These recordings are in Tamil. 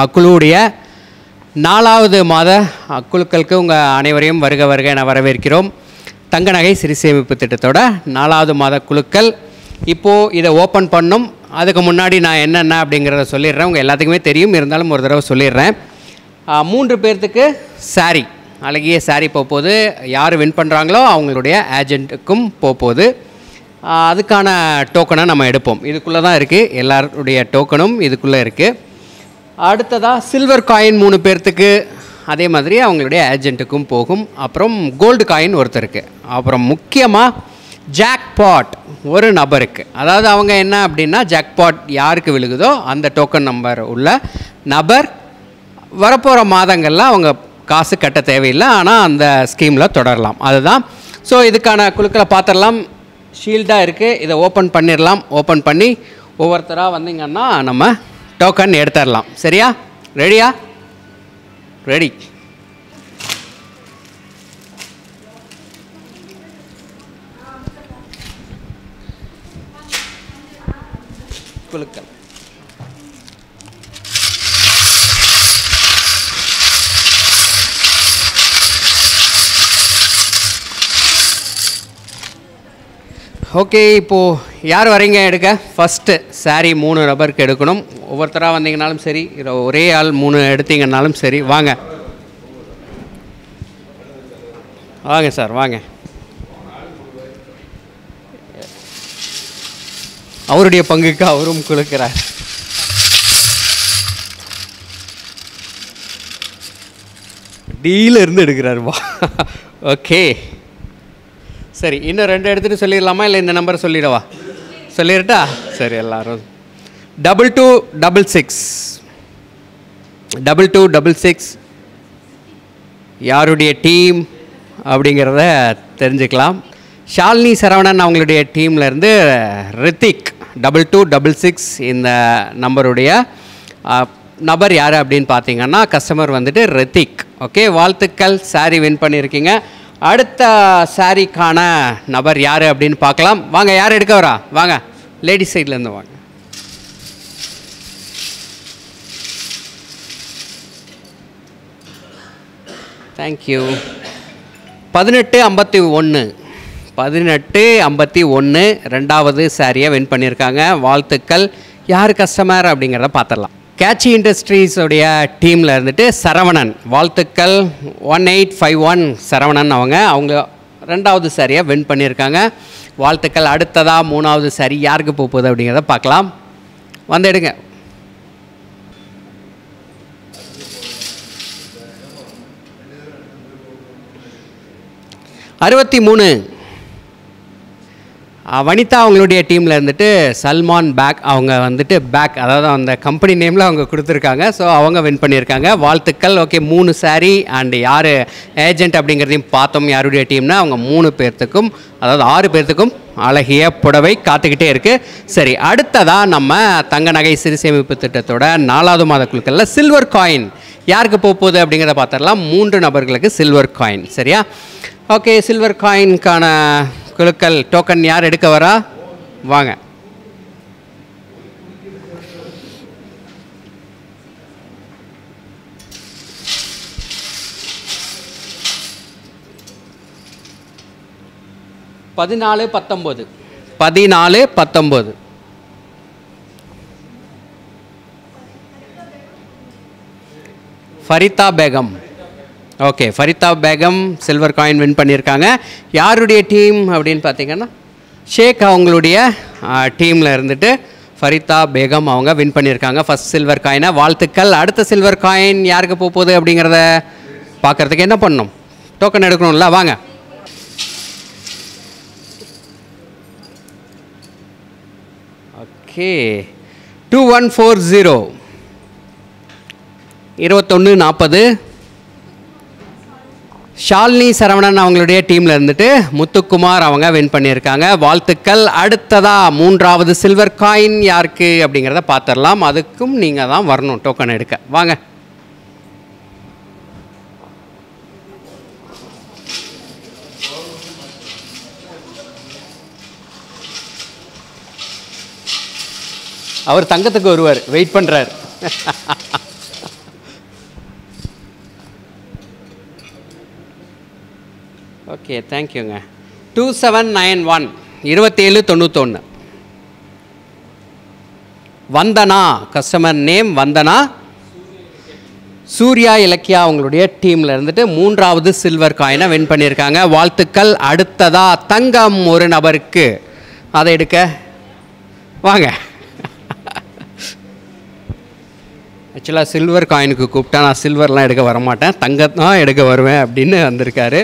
அக்குழுவுடைய நாலாவது மாத அக்குழுக்களுக்கு உங்கள் அனைவரையும் வருக வருக என வரவேற்கிறோம். தங்க நகை சிறு சேமிப்பு திட்டத்தோட நாலாவது மாத குழுக்கள். இப்போது இதை ஓப்பன் பண்ணும். அதுக்கு முன்னாடி நான் என்னென்ன அப்படிங்கிறத சொல்லிடுறேன். உங்கள் எல்லாத்துக்குமே தெரியும். இருந்தாலும் ஒரு தடவை சொல்லிடுறேன். மூன்று பேர்த்துக்கு saree அழகிய saree போகும்போது போகுது யார் வின் பண்ணுறாங்களோ அவங்களுடைய ஏஜென்ட்டுக்கும் போக போகுது அதுக்கான டோக்கனை நம்ம எடுப்போம். இதுக்குள்ளே தான் இருக்குது எல்லாருடைய டோக்கனும் இதுக்குள்ளே இருக்குது அடுத்ததாக சில்வர் காயின் மூணு பேர்த்துக்கு. அதே மாதிரி அவங்களுடைய ஏஜென்ட்டுக்கும் போகும். அப்புறம் கோல்டு காயின் ஒருத்தருக்கு. அப்புறம் முக்கியமாக ஜாக்பாட் ஒரு நபருக்கு. அதாவது அவங்க என்ன அப்படின்னா ஜாக்பாட் யாருக்கு விழுகுதோ அந்த டோக்கன் நம்பர் உள்ள நபர் வரப்போகிற மாதங்களில் அவங்க காசு கட்ட தேவையில்லை. ஆனால் அந்த ஸ்கீமில் தொடரலாம். அதுதான். ஸோ இதுக்கான குழுக்களை பார்த்துடலாம். ஷீல்டாக இருக்குது இதை ஓப்பன் பண்ணிடலாம். ஓப்பன் பண்ணி ஒவ்வொருத்தராக வந்தீங்கன்னா நம்ம டோக்கன் எடுத்துடலாம். சரியா? ரெடியா ரெடி குழுக்கள் ஓகே இப்போது யார் வரீங்க எடுக்க? ஃபஸ்ட்டு சாரீ மூணு ரப்பருக்கு எடுக்கணும். ஒவ்வொருத்தராக வந்தீங்கனாலும் சரி ஒரே ஆள் மூணு எடுத்தீங்கன்னாலும் சரி வாங்க. வாங்க சார் வாங்க. அவருடைய பங்குக்கு அவரும் குழுக்கிறார் டீல இருந்து எடுக்கிறார் வா. ஓகே சரி இன்னும் ரெண்டு எடுத்துகிட்டு சொல்லிடலாமா இல்லை இந்த நம்பர் சொல்லிடவா? சொல்லிடட்டா சரி எல்லாரும். Double two double six double two double six யாருடைய டீம் அப்படிங்கிறத தெரிஞ்சுக்கலாம். ஷாலினி சரவணன் அவங்களுடைய டீம்ல இருந்து Rithik double two double six இந்த நம்பருடைய நபர் யார் அப்படின்னு பார்த்தீங்கன்னா கஸ்டமர் வந்துட்டு ரித்திக். ஓகே வாழ்த்துக்கள் சாரி வின் பண்ணியிருக்கீங்க அடுத்த சாரிக்கான நபர் யார் அப்படின்னு பார்க்கலாம். வாங்க யார் எடுக்க வரா? வாங்க லேடிஸ் சைட்லேருந்து வாங்க. தேங்க்யூ பதினெட்டு ஐம்பத்தி ஒன்று பதினெட்டு ஐம்பத்தி ஒன்று ரெண்டாவது சாரியை வின் பண்ணியிருக்காங்க. வாழ்த்துக்கள். யார் கஸ்டமர் அப்படிங்கிறத பார்த்துடலாம். கேட்சி இண்டஸ்ட்ரீஸோடைய டீமில் இருந்துட்டு சரவணன். வாழ்த்துக்கள். One eight five one Saravanan அவங்க. அவங்க ரெண்டாவது சாரியை வின் பண்ணியிருக்காங்க. வாழ்த்துக்கள். அடுத்ததாக மூணாவது சாரி யாருக்கு போகுது அப்படிங்கிறத பார்க்கலாம். வந்து எடுங்க அறுபத்தி மூணு. வனிதா அவங்களுடைய டீமில் இருந்துட்டு சல்மான் பேக் அவங்க வந்துட்டு பேக் அதாவது அந்த கம்பெனி நேமில் அவங்க கொடுத்துருக்காங்க. ஸோ அவங்க வின் பண்ணியிருக்காங்க. வாழ்த்துக்கள். ஓகே மூணு saree அண்ட் யார் ஏஜென்ட் அப்படிங்கிறதையும் பார்த்தோம். யாருடைய டீம்னா அவங்க மூணு பேர்த்துக்கும் அதாவது ஆறு பேர்த்துக்கும் அழகிய புடவை காத்துக்கிட்டே இருக்குது சரி அடுத்ததாக நம்ம தங்க நகை சிறு சேமிப்பு திட்டத்தோட நாலாவது மாத குழுக்களில் சில்வர் காயின் யாருக்கு போக போகுது அப்படிங்கிறத பார்த்துடலாம். மூன்று நபர்களுக்கு சில்வர் காயின் சரியா? ஓகே சில்வர் காயின்கான குழுக்கள் டோக்கன் யார் எடுக்க வரா? வாங்க. பதினாலு பத்தொம்போது. பதினாலு பத்தொம்போது. Farida Begum. Okay Farida Begum silver coin win பண்ணியிருக்காங்க. யாருடைய டீம் அப்படின்னு பார்த்தீங்கன்னா ஷேக் அவங்களுடைய டீமில் இருந்துட்டு ஃபரிதா பேகம் அவங்க வின் பண்ணியிருக்காங்க. ஃபஸ்ட் சில்வர் காயினை. வாழ்த்துக்கள். அடுத்த சில்வர் காயின் யாருக்கு போக போகுது அப்படிங்கிறத பார்க்குறதுக்கு என்ன பண்ணணும்? டோக்கன் எடுக்கணும்ல வாங்க. Okay. Two one four zero. இருபத்தொன்று நாற்பது. ஷாலினி சரவணன் அவங்களுடைய டீமில் இருந்துட்டு முத்துக்குமார் அவங்க வின் பண்ணியிருக்காங்க. வாழ்த்துக்கள். அடுத்ததாக மூன்றாவது சில்வர் காயின் யாருக்கு அப்படிங்கிறத பார்த்துடலாம் அதுக்கும் நீங்கள் தான் வரணும் டோக்கன் எடுக்க. வாங்க. அவர் தங்கத்துக்கு வருவார். வெயிட் பண்ணுறார் ஓகே தேங்க்யூங்க டூ செவன் நைன் ஒன் இருபத்தேழு தொண்ணூத்தொன்று வந்தனா கஸ்டமர் நேம் வந்தனா சூர்யா இலக்கியா அவங்களுடைய டீமில் இருந்துட்டு மூன்றாவது சில்வர் காயினை வின் பண்ணியிருக்காங்க வாழ்த்துக்கள் அடுத்ததா தங்கம் ஒரு நபருக்கு. அதை எடுக்க வாங்க. ஆக்சுவலாக சில்வர் காயினுக்கு கூப்பிட்டா நான் சில்வர்லாம் எடுக்க வரமாட்டேன். தங்கம் தான் எடுக்க வருவேன் அப்படின்னு வந்திருக்காரு.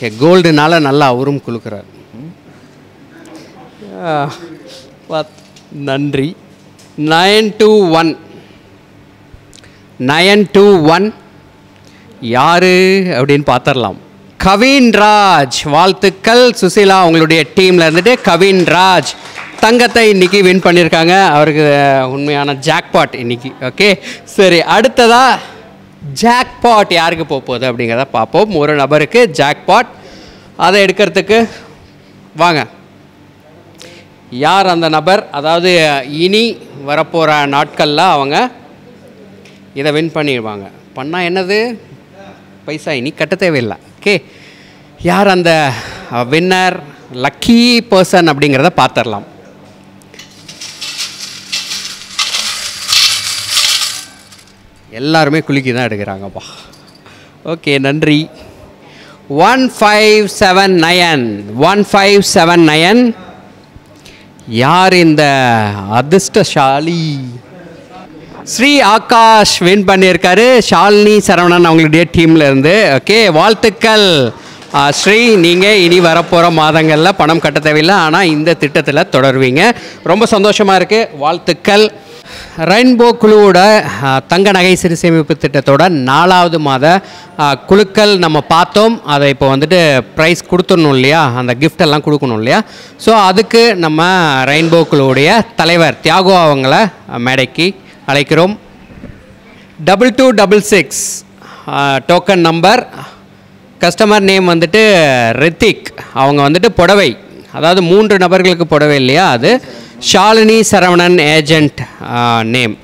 ஓகே கோல்டுனால நல்லா அவரும் குலுக்குறாரு. நன்றி. Nine two one. Nine two one. யாரு அப்படின்னு பார்த்துடலாம் கவின் ராஜ் வாழ்த்துக்கள். சுசீலா அவங்களுடைய டீமில் இருந்துட்டு கவின் ராஜ் தங்கத்தை இன்றைக்கி வின் பண்ணியிருக்காங்க அவருக்கு உண்மையான ஜாக்பாட் இன்றைக்கி ஓகே சரி அடுத்ததாக ஜாக்பாட் யாருக்கு போக போகுது அப்படிங்கிறத பார்ப்போம். ஒரு நபருக்கு ஜாக்பாட் அதை எடுக்கிறதுக்கு வாங்க. யார் அந்த நபர்? அதாவது இனி வரப்போகிற நாட்களில் அவங்க இதை வின் பண்ணிடுவாங்க. பண்ணால் என்னது? பைசா இனி கட்ட தேவையில்லை. ஓகே யார் அந்த வின்னர் லக்கி பர்சன் அப்படிங்கிறத பார்த்துடலாம். எல்லாருமே குலுக்கி தான் எடுக்கிறாங்கப்பா. ஓகே நன்றி. One five seven nine one five seven nine யார் இந்த அதிர்ஷ்டசாலி? ஸ்ரீ ஆகாஷ் வின் பண்ணியிருக்காரு. ஷாலினி சரவணன் அவங்களுடைய டீம்ல இருந்து. ஓகே வாழ்த்துக்கள். ஸ்ரீ நீங்கள் இனி வரப்போகிற மாதங்களில் பணம் கட்ட தேவையில்லை. ஆனால் இந்த திட்டத்தில் தொடருவீங்க. ரொம்ப சந்தோஷமாக இருக்குது வாழ்த்துக்கள். ரெயின்போ குழுவோட தங்க நகை சிறு சேமிப்பு திட்டத்தோட நாலாவது மாத குழுக்கள் நம்ம பார்த்தோம். அதை இப்போ வந்துட்டு ப்ரைஸ் கொடுத்துடணும் இல்லையா? அந்த கிஃப்டெல்லாம் கொடுக்கணும் இல்லையா? ஸோ அதுக்கு நம்ம ரெயின்போ குழுவுடைய தலைவர் தியாகோ அவங்கள மேடைக்கு அழைக்கிறோம். Double two double six token number customer name வந்துட்டு ரித்திக். அவங்க வந்துட்டு புடவை அதாவது மூன்று நபர்களுக்கு புடவை இல்லையா? அது Shalini Saravanan agent name.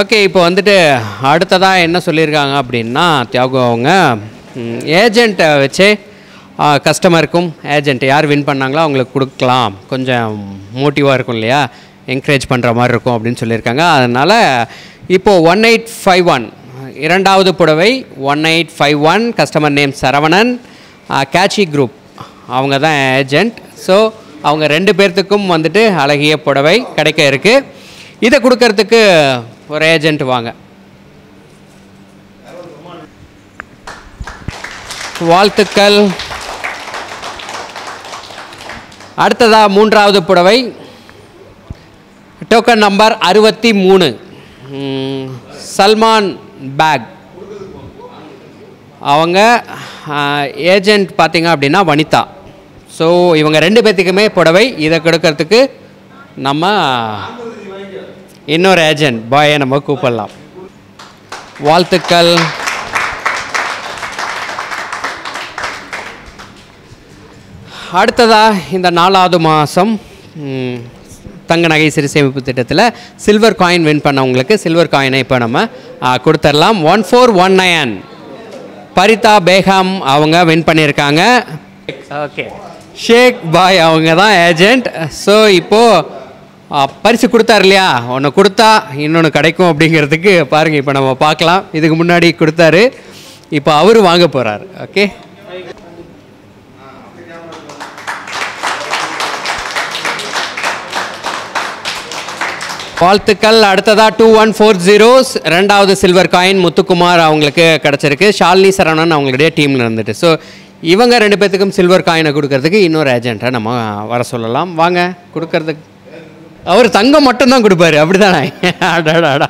Okay இப்போ வந்துட்டு அடுத்ததாக என்ன சொல்லியிருக்காங்க அப்படின்னா தியாகு அவங்க ஏஜெண்ட்டை வச்சே கஸ்டமருக்கும் ஏஜெண்ட் யார் வின் பண்ணாங்களோ அவங்களுக்கு கொடுக்கலாம். கொஞ்சம் மோட்டிவாக இருக்கும் இல்லையா? என்கரேஜ் பண்ணுற மாதிரி இருக்கும் அப்படின்னு சொல்லியிருக்காங்க. அதனால் இப்போது ஒன் எயிட் ஃபைவ் ஒன் இரண்டாவது புடவை one eight five one customer name Saravanan catchy group அவங்க தான் ஏஜெண்ட் ஸோ அவங்க ரெண்டு பேர்த்துக்கும் வந்துட்டு அழகிய புடவை கிடைக்க இருக்குது இதை கொடுக்கறதுக்கு ஒரு ஏஜெண்ட் வாங்க. வாழ்த்துக்கள். அடுத்ததாக மூன்றாவது புடவை. டோக்கன் நம்பர் அறுபத்தி மூணு. சல்மான் பேக் அவங்க ஏஜெண்ட் பார்த்தீங்க அப்படின்னா வனிதா. ஸோ இவங்க ரெண்டு பேர்த்துக்குமே புடவை இதை கொடுக்கறதுக்கு நம்ம இன்னொரு ஏஜெண்ட் பாயை நம்ம கூப்பிடலாம். வாழ்த்துக்கள். அடுத்ததாக இந்த நாலாவது மாதம் தங்க நகை சிறு சேமிப்பு திட்டத்தில் சில்வர் காயின் வின் பண்ணவங்களுக்கு சில்வர் காயினை இப்போ நம்ம கொடுத்துடலாம் one four one nine Farida Begum அவங்க வின் பண்ணியிருக்காங்க. ஓகே. ஷேக் பாய் அவங்க தான் ஏஜெண்ட் ஸோ இப்போது பரிசு கொடுத்தார் இல்லையா? ஒன்று கொடுத்தா இன்னொன்று கிடைக்கும் அப்படிங்கிறதுக்கு பாருங்கள் இப்போ நம்ம பார்க்கலாம். இதுக்கு முன்னாடி கொடுத்தாரு. இப்போ அவர் வாங்க போகிறார் ஓகே வாழ்த்துக்கள். அடுத்ததா டூ ஒன் ஃபோர் ஜீரோஸ் ரெண்டாவது சில்வர் காயின் முத்துக்குமார் அவங்களுக்கு கிடச்சிருக்கு. ஷாலினி சரவணன் அவங்களுடைய டீமில் இருந்துட்டு. ஸோ இவங்க ரெண்டு பேர்த்துக்கும் சில்வர் காயினை கொடுக்கறதுக்கு இன்னொரு ஏஜென்ட்டை நம்ம வர சொல்லலாம். வாங்க கொடுக்கறதுக்கு. அவர் தங்கம் மட்டும்தான் கொடுப்பாரு. அப்படிதானே? அடாடாடா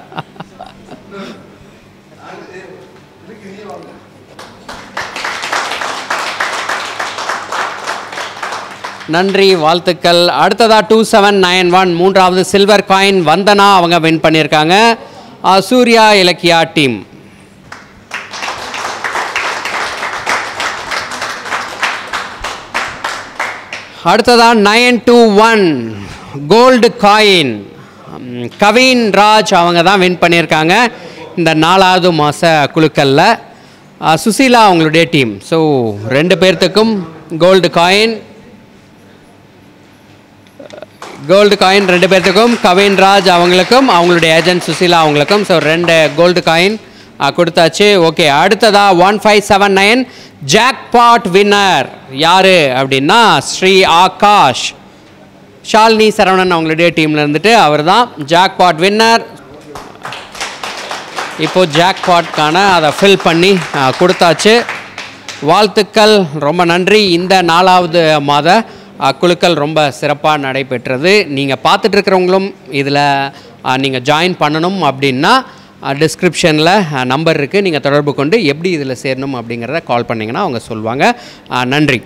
நன்றி வாழ்த்துக்கள். அடுத்ததா டூ செவன் நைன் ஒன் மூன்றாவது சில்வர் காயின் வந்தனா அவங்க வின் பண்ணியிருக்காங்க. சூர்யா இலக்கியா டீம் அடுத்ததா nine two one gold coin Kavin Raj அவங்க தான் வின் பண்ணியிருக்காங்க. இந்த நாலாவது மாத குழுக்களில். சுசீலா அவங்களுடைய டீம் ஸோ ரெண்டு பேர்த்துக்கும் கோல்டு காயின் கோல்டு காயின் ரெண்டு பேர்த்துக்கும் கவின் ராஜ் அவங்களுக்கும் அவங்களுடைய ஏஜென்ட் சுசீலா அவங்களுக்கும். ஸோ ரெண்டு கோல்டு காயின் கொடுத்தாச்சு. ஓகே அடுத்ததா one five seven nine jackpot winner யாரு அப்படின்னா ஸ்ரீ ஆகாஷ். ஷாலினி சரவணன் அவங்களுடைய டீமில் இருந்துட்டு அவர் தான் ஜாக்பாட் வின்னர் இப்போ ஜாக்பாட்கான அதை ஃபில் பண்ணி கொடுத்தாச்சு. வாழ்த்துக்கள் ரொம்ப நன்றி. இந்த நாலாவது மாத குழுக்கள் ரொம்ப சிறப்பாக நடைபெற்றது. நீங்கள் பார்த்துட்ருக்கிறவங்களும் இதில் நீங்கள் ஜாயின் பண்ணணும் அப்படின்னா டிஸ்கிரிப்ஷனில் நம்பர் இருக்குது நீங்கள் தொடர்பு கொண்டு எப்படி இதில் சேரணும் அப்படிங்கிறத கால் பண்ணிங்கன்னா அவங்க சொல்லுவாங்க நன்றி.